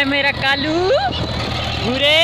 हाय मेरा कालू। भूरे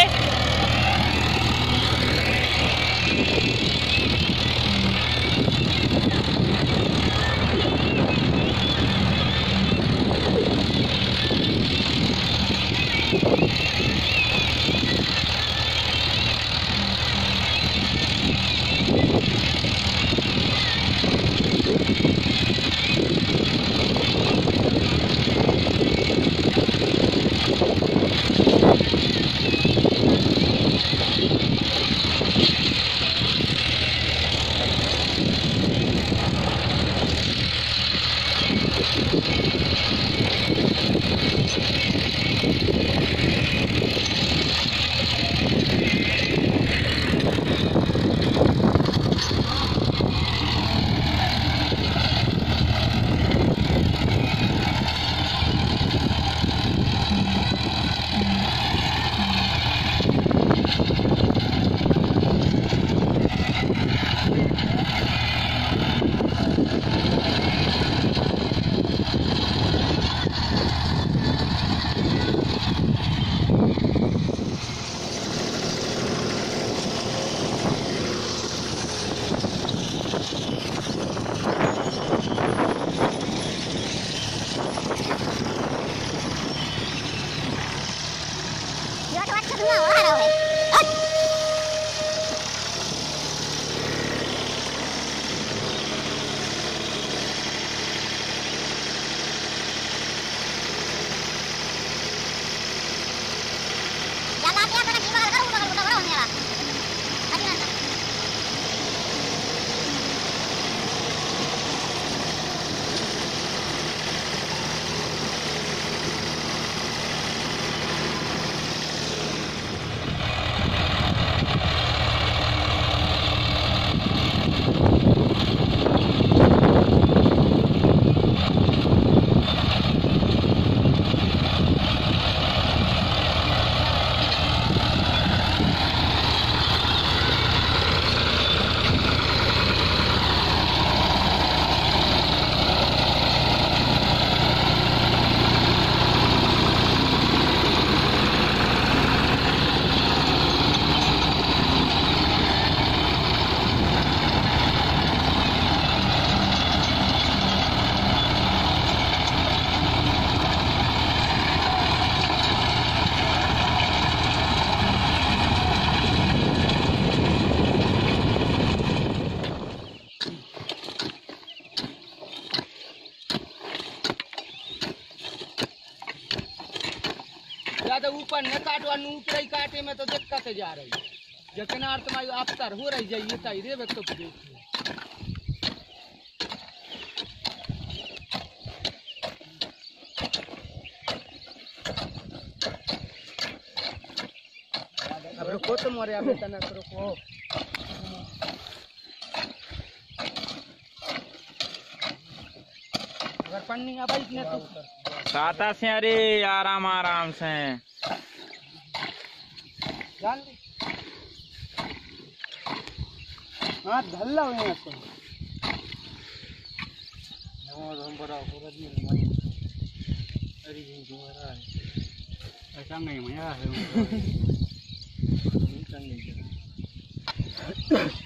न काटो और ऊपर ही काटे, में तो दिक्कत जा रही जो किनार तुम्हारी अफतर हो रही जाइए ताई रे तो अब रुको। अगर पन्नी तो से अरे आराम आराम से। जान ली हाँ धल लो यहाँ से अरे ये तुम्हारा है। ऐसा नहीं मज़ा है।